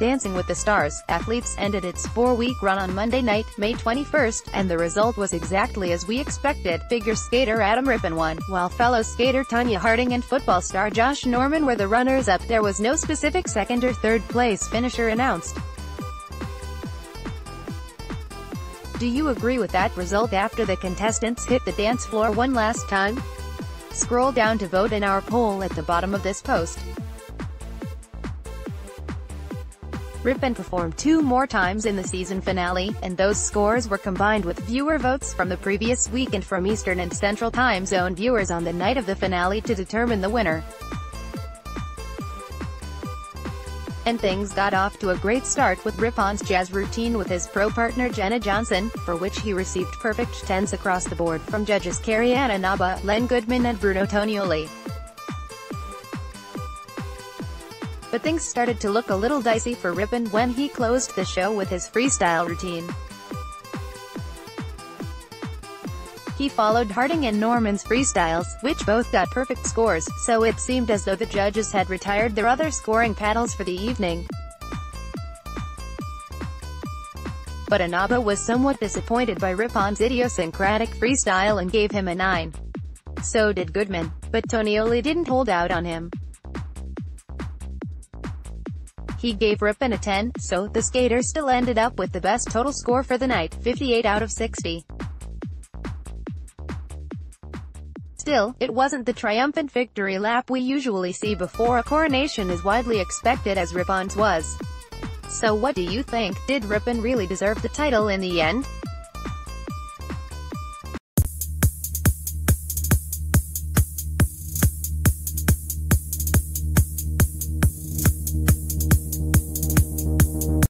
Dancing with the Stars, Athletes ended its four-week run on Monday night, May 21st, and the result was exactly as we expected. Figure skater Adam Rippon won, while fellow skater Tonya Harding and football star Josh Norman were the runners-up. There was no specific second or third place finisher announced. Do you agree with that result after the contestants hit the dance floor one last time? Scroll down to vote in our poll at the bottom of this post. Rippon performed two more times in the season finale, and those scores were combined with viewer votes from the previous week and from Eastern and Central Time Zone viewers on the night of the finale to determine the winner. And things got off to a great start with Rippon's jazz routine with his pro partner Jenna Johnson, for which he received perfect tens across the board from judges Carrie-Anne Inaba, Len Goodman and Bruno Tonioli. But things started to look a little dicey for Rippon when he closed the show with his freestyle routine. He followed Harding and Norman's freestyles, which both got perfect scores, so it seemed as though the judges had retired their other scoring paddles for the evening. But Inaba was somewhat disappointed by Rippon's idiosyncratic freestyle and gave him a 9. So did Goodman, but Tonioli didn't hold out on him. He gave Rippon a 10, so the skater still ended up with the best total score for the night, 58 out of 60. Still, it wasn't the triumphant victory lap we usually see before a coronation is widely expected as Rippon's was. So what do you think? Did Rippon really deserve the title in the end?